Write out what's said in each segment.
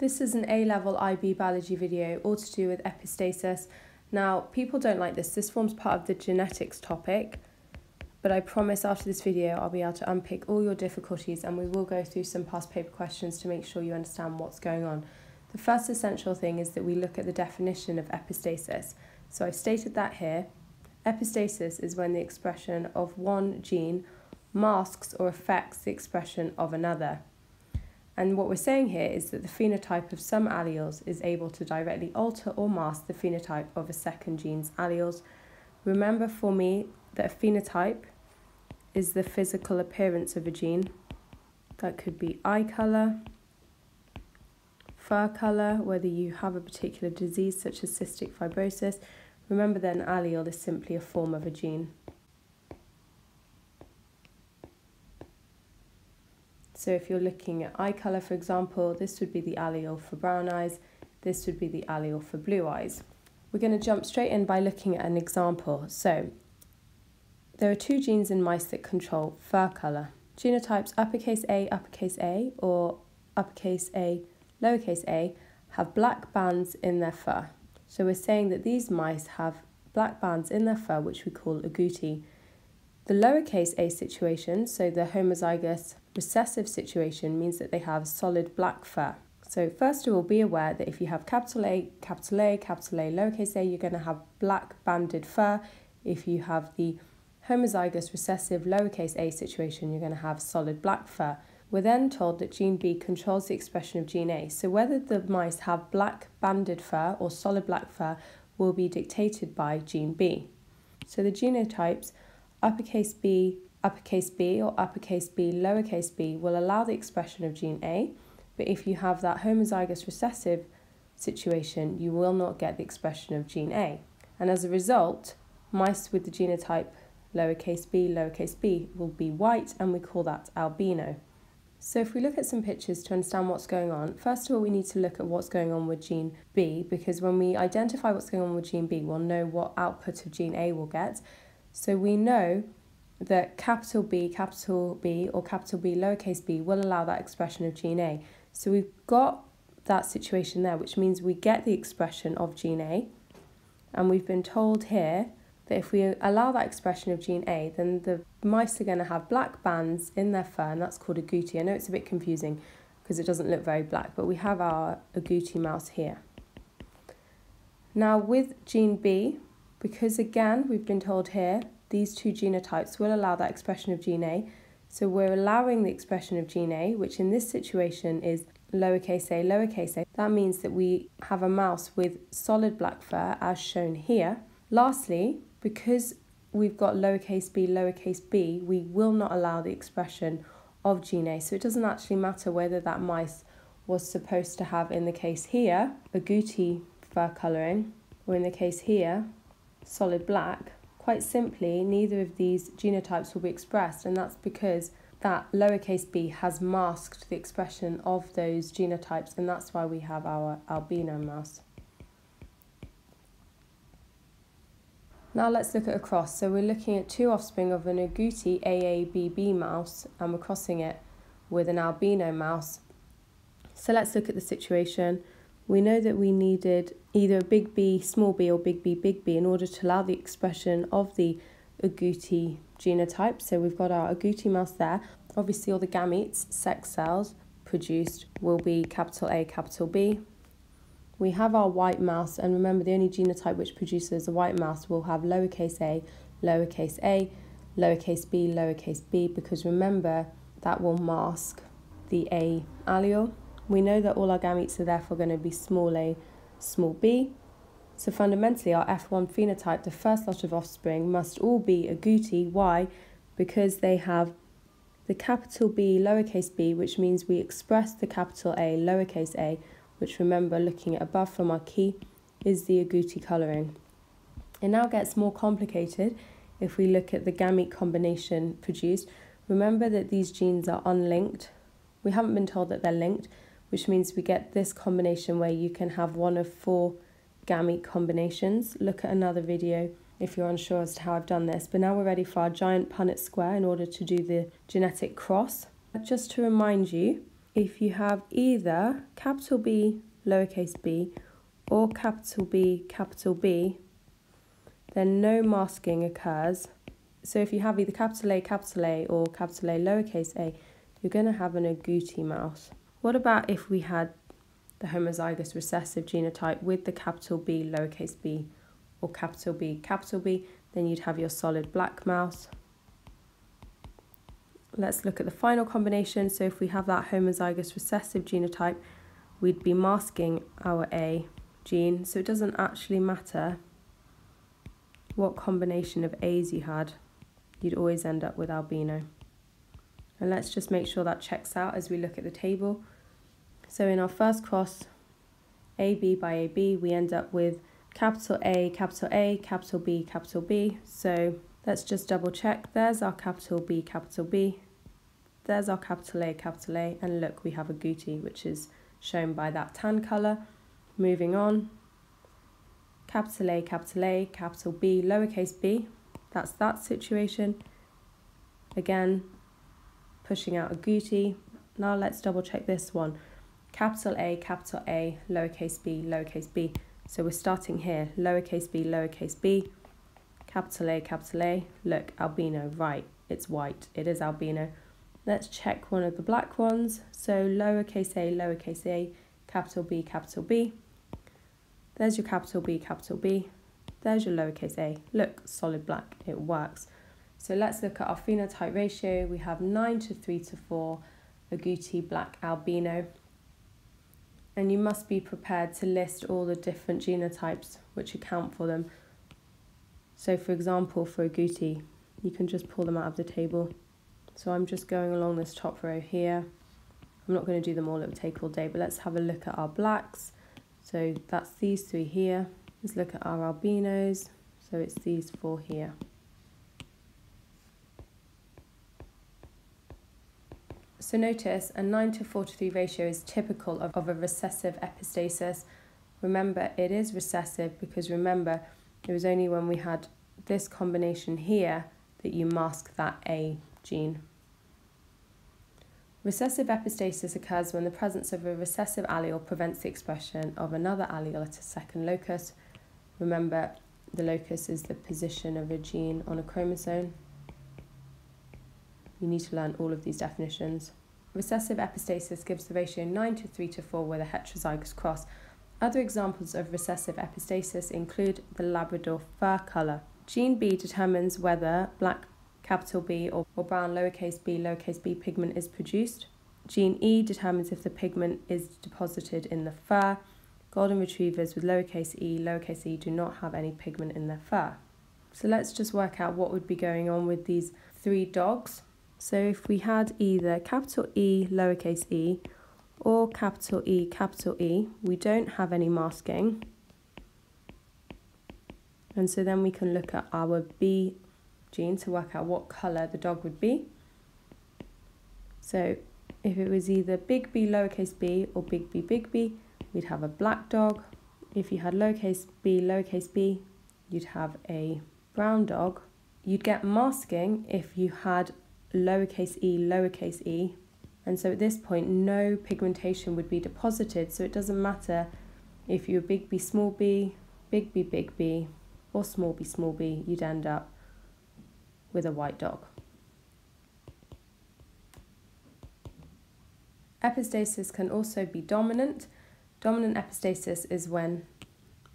This is an A-level IB biology video all to do with epistasis. Now, people don't like this. This forms part of the genetics topic, but I promise after this video I'll be able to unpick all your difficulties and we will go through some past paper questions to make sure you understand what's going on. The first essential thing is that we look at the definition of epistasis. So I've stated that here. Epistasis is when the expression of one gene masks or affects the expression of another. And what we're saying here is that the phenotype of some alleles is able to directly alter or mask the phenotype of a second gene's alleles. Remember for me that a phenotype is the physical appearance of a gene. That could be eye colour, fur colour, whether you have a particular disease such as cystic fibrosis. Remember that an allele is simply a form of a gene. So if you're looking at eye colour, for example, this would be the allele for brown eyes, this would be the allele for blue eyes. We're going to jump straight in by looking at an example. So there are two genes in mice that control fur colour. Genotypes uppercase A, uppercase A, or uppercase A, lowercase a, have black bands in their fur. So we're saying that these mice have black bands in their fur, which we call agouti. The lowercase a situation, so the homozygous recessive situation, means that they have solid black fur. So first of all, be aware that if you have capital A, capital A, capital A, lowercase a, you're going to have black banded fur. If you have the homozygous recessive lowercase a situation, you're going to have solid black fur. We're then told that gene B controls the expression of gene A. So whether the mice have black banded fur or solid black fur will be dictated by gene B. So the genotypes uppercase B, uppercase B, or uppercase B, lowercase b will allow the expression of gene A, but if you have that homozygous recessive situation, you will not get the expression of gene A. And as a result, mice with the genotype lowercase b, lowercase b will be white, and we call that albino. So if we look at some pictures to understand what's going on, first of all, we need to look at what's going on with gene B, because when we identify what's going on with gene B, we'll know what output of gene A will get. So we know that capital B, capital B, or capital B, lowercase b will allow that expression of gene A. So we've got that situation there, which means we get the expression of gene A. And we've been told here that if we allow that expression of gene A, then the mice are going to have black bands in their fur, and that's called agouti. I know it's a bit confusing because it doesn't look very black, but we have our agouti mouse here. Now with gene B, because again, we've been told here, these two genotypes will allow that expression of gene A. So we're allowing the expression of gene A, which in this situation is lowercase a, lowercase a. That means that we have a mouse with solid black fur as shown here. Lastly, because we've got lowercase b, lowercase b, we will not allow the expression of gene A. So it doesn't actually matter whether that mice was supposed to have, in the case here, agouti fur colouring, or in the case here, solid black, quite simply, neither of these genotypes will be expressed, and that's because that lowercase b has masked the expression of those genotypes, and that's why we have our albino mouse. Now let's look at a cross. So we're looking at two offspring of an agouti AABB mouse, and we're crossing it with an albino mouse. So let's look at the situation we know that we needed either a big B, small b, or big B, big B in order to allow the expression of the agouti genotype. So we've got our agouti mouse there. Obviously, all the gametes, sex cells produced will be capital A, capital B. We have our white mouse, and remember the only genotype which produces a white mouse will have lowercase a, lowercase a, lowercase b, lowercase b, because remember that will mask the A allele. We know that all our gametes are therefore going to be small a, small b. So fundamentally, our F1 phenotype, the first lot of offspring, must all be agouti. Why? Because they have the capital B, lowercase b, which means we express the capital A, lowercase a, which remember, looking at above from our key, is the agouti colouring. It now gets more complicated if we look at the gamete combination produced. Remember that these genes are unlinked. We haven't been told that they're linked, which means we get this combination where you can have one of four gamete combinations. Look at another video if you're unsure as to how I've done this. But now we're ready for our giant Punnett square in order to do the genetic cross. Just to remind you, if you have either capital B, lowercase b, or capital B, capital B, then no masking occurs. So if you have either capital A, capital A, or capital A, lowercase a, you're going to have an agouti mouse. What about if we had the homozygous recessive genotype with the capital B, lowercase b, or capital B, capital B, then you'd have your solid black mouse. Let's look at the final combination. So if we have that homozygous recessive genotype, we'd be masking our A gene. So it doesn't actually matter what combination of A's you had, you'd always end up with albino. And let's just make sure that checks out as we look at the table. So in our first cross, AB by AB, we end up with capital A, capital A, capital B, capital B. So let's just double check. There's our capital B, capital B. There's our capital A, capital A. And look, we have a agouti, which is shown by that tan colour. Moving on, capital A, capital A, capital B, lowercase b. That's that situation. Again, pushing out a agouti. Now let's double check this one capital A, capital A, lowercase b, lowercase b. So we're starting here, lowercase b, lowercase b, capital A, capital A. Look, albino, right, it's white, it is albino. Let's check one of the black ones. So lowercase a, lowercase a, capital B, capital B. There's your capital B, capital B. There's your lowercase a. Look, solid black, it works. So let's look at our phenotype ratio. We have 9 to 3 to 4, agouti, black, albino and you must be prepared to list all the different genotypes which account for them. So for example, for agouti, you can just pull them out of the table. So I'm just going along this top row here. I'm not going to do them all, it would take all day, but let's have a look at our blacks. So that's these three here. Let's look at our albinos. So it's these four here. So notice a 9 to 4 to 3 ratio is typical of, of a recessive epistasis. Remember, it is recessive because remember, it was only when we had this combination here that you mask that A gene. Recessive epistasis occurs when the presence of a recessive allele prevents the expression of another allele at a second locus. Remember, the locus is the position of a gene on a chromosome. You need to learn all of these definitions. Recessive epistasis gives the ratio 9 to 3 to 4 with a heterozygous cross. Other examples of recessive epistasis include the Labrador fur colour. Gene B determines whether black capital B or, or brown lowercase b lowercase b pigment is produced. Gene E determines if the pigment is deposited in the fur. Golden retrievers with lowercase e, lowercase e do not have any pigment in their fur. So let's just work out what would be going on with these three dogs. So if we had either capital E, lowercase e, or capital E, capital E, we don't have any masking. And so then we can look at our B gene to work out what colour the dog would be. So if it was either big B, lowercase b, or big B, big B, we'd have a black dog. If you had lowercase b, lowercase b, you'd have a brown dog. You'd get masking if you had lowercase e, lowercase e. And so at this point, no pigmentation would be deposited. So it doesn't matter if you're big B, small b, big B, big B, or small b, small b, you'd end up with a white dog. Epistasis can also be dominant. Dominant epistasis is when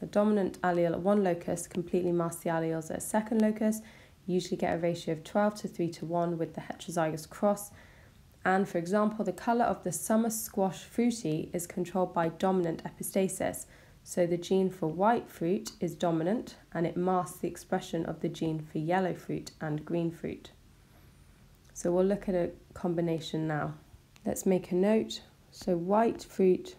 the dominant allele at one locus completely masks the alleles at a second locus usually get a ratio of 12 to 3 to 1 with the heterozygous cross. And for example, the colour of the summer squash fruity is controlled by dominant epistasis. So the gene for white fruit is dominant and it masks the expression of the gene for yellow fruit and green fruit. So we'll look at a combination now. Let's make a note. So white fruit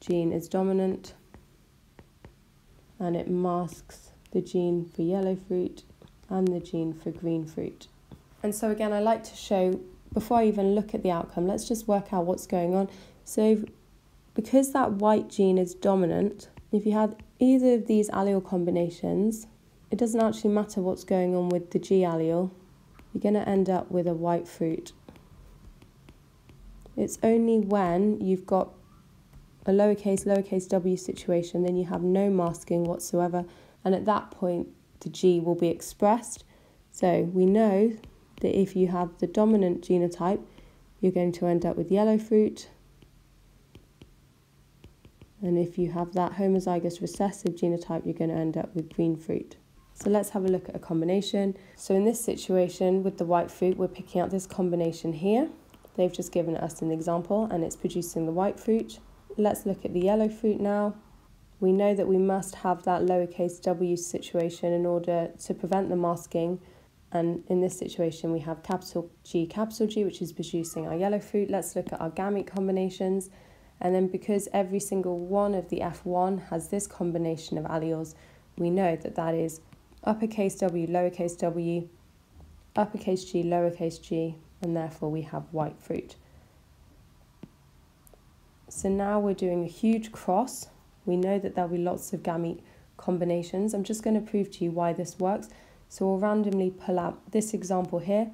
gene is dominant and it masks the gene for yellow fruit and the gene for green fruit. And so again, I like to show, before I even look at the outcome, let's just work out what's going on. So because that white gene is dominant, if you had either of these allele combinations, it doesn't actually matter what's going on with the G allele, you're going to end up with a white fruit. It's only when you've got a lowercase, lowercase w situation, then you have no masking whatsoever. And at that point, the G will be expressed. So we know that if you have the dominant genotype, you're going to end up with yellow fruit. And if you have that homozygous recessive genotype, you're going to end up with green fruit. So let's have a look at a combination. So in this situation with the white fruit, we're picking out this combination here. They've just given us an example and it's producing the white fruit. Let's look at the yellow fruit now. We know that we must have that lowercase w situation in order to prevent the masking. And in this situation, we have capital G, capital G, which is producing our yellow fruit. Let's look at our gamete combinations. And then because every single one of the F1 has this combination of alleles, we know that that is uppercase W, lowercase w, uppercase g, lowercase g, and therefore we have white fruit. So now we're doing a huge cross. We know that there'll be lots of gamete combinations. I'm just going to prove to you why this works. So we'll randomly pull out this example here.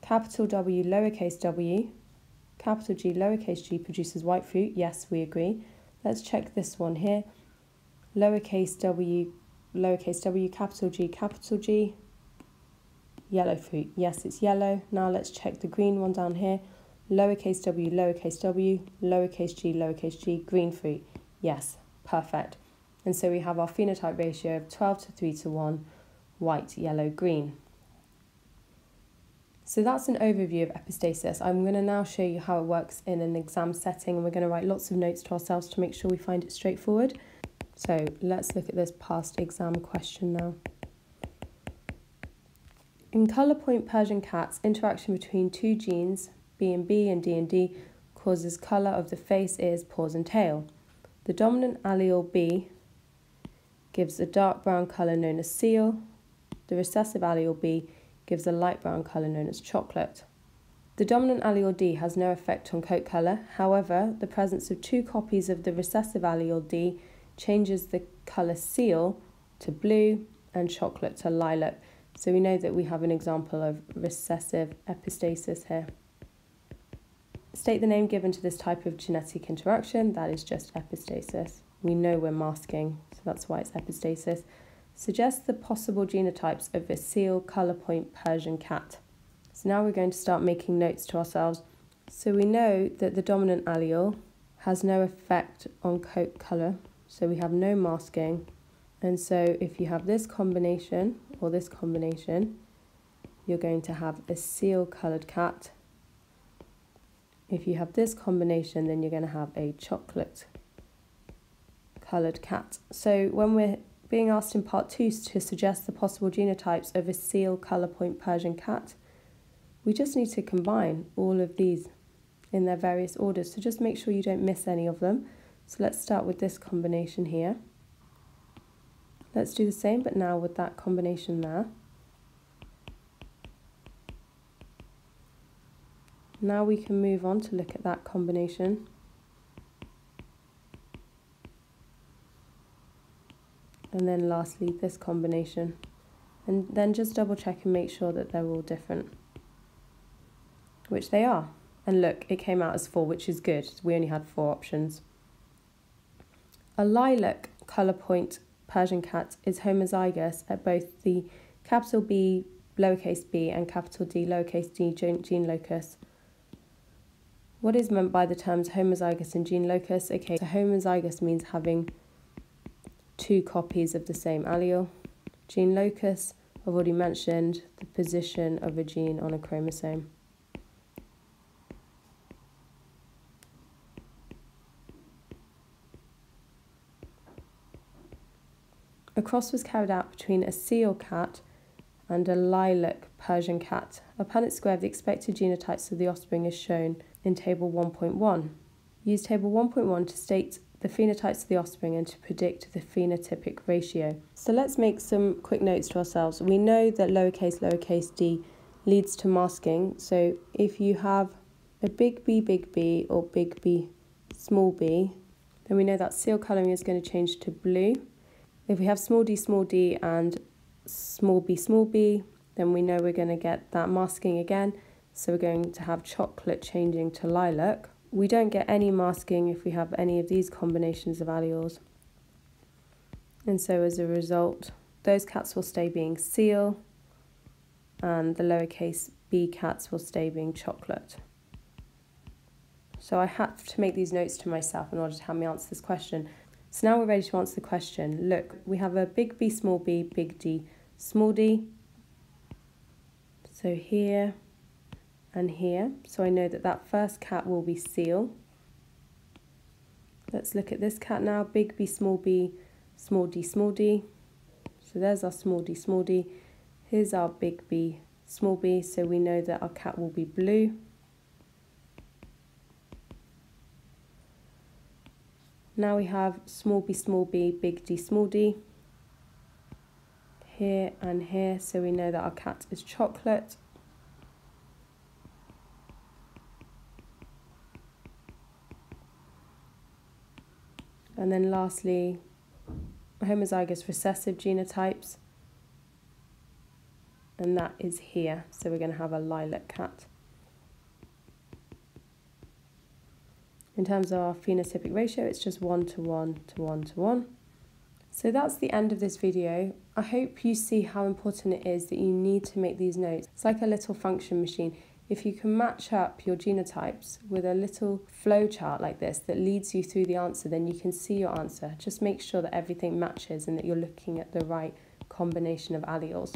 Capital W, lowercase w, capital G, lowercase g produces white fruit. Yes, we agree. Let's check this one here. Lowercase w, lowercase w, capital G, capital G, yellow fruit. Yes, it's yellow. Now let's check the green one down here. Lowercase w, lowercase w, lowercase g, lowercase g, green fruit. Yes, perfect. And so we have our phenotype ratio of 12 to 3 to 1, white, yellow, green. So that's an overview of epistasis. I'm going to now show you how it works in an exam setting and we're going to write lots of notes to ourselves to make sure we find it straightforward. So let's look at this past exam question now. In colour point Persian cats, interaction between two genes, B and B and D and D, causes colour of the face, ears, paws and tail. The dominant allele B gives a dark brown colour known as seal. The recessive allele B gives a light brown colour known as chocolate. The dominant allele D has no effect on coat colour, however, the presence of two copies of the recessive allele D changes the colour seal to blue and chocolate to lilac. So we know that we have an example of recessive epistasis here. State the name given to this type of genetic interaction, that is just epistasis. We know we're masking, so that's why it's epistasis. Suggest the possible genotypes of a seal colour point Persian cat. So now we're going to start making notes to ourselves. So we know that the dominant allele has no effect on coat colour, so we have no masking. And so if you have this combination or this combination, you're going to have a seal coloured cat. If you have this combination, then you're going to have a chocolate coloured cat. So when we're being asked in part two to suggest the possible genotypes of a seal colour point Persian cat, we just need to combine all of these in their various orders. So just make sure you don't miss any of them. So let's start with this combination here. Let's do the same, but now with that combination there. Now we can move on to look at that combination. And then lastly, this combination. And then just double check and make sure that they're all different. Which they are. And look, it came out as four, which is good. We only had four options. A lilac colour point Persian cat is homozygous at both the capital B, lowercase b, and capital D, lowercase d gene locus. What is meant by the terms homozygous and gene locus? Okay, so homozygous means having two copies of the same allele. Gene locus, I've already mentioned the position of a gene on a chromosome. A cross was carried out between a seal cat and a lilac Persian cat. A Punnett square of the expected genotypes of the offspring is shown in Table 1.1. Use Table 1.1 to state the phenotypes of the offspring and to predict the phenotypic ratio. So let's make some quick notes to ourselves. We know that lowercase lowercase d leads to masking. So if you have a big B big B or big B small b, then we know that seal colouring is going to change to blue. If we have small d, small d and small b, small b, then we know we're going to get that masking again. So we're going to have chocolate changing to lilac. we don't get any masking if we have any of these combinations of alleles. And so as a result, those cats will stay being seal and the lowercase b cats will stay being chocolate. So I had to make these notes to myself in order to help me answer this question. So now we're ready to answer the question. Look, we have a big B, small b, big D, small d. So here and here. So I know that that first cat will be seal. Let's look at this cat now. Big B, small b, small d, small d. So there's our small d, small d. Here's our big B, small b. So we know that our cat will be blue. Now we have small b, small b, big D, small d. Here and here, so we know that our cat is chocolate. And then lastly, homozygous recessive genotypes. And that is here, so we're going to have a lilac cat. In terms of our phenotypic ratio, it's just 1 to 1 to 1 to 1. So that's the end of this video. I hope you see how important it is that you need to make these notes. It's like a little function machine. If you can match up your genotypes with a little flow chart like this that leads you through the answer, then you can see your answer. Just make sure that everything matches and that you're looking at the right combination of alleles.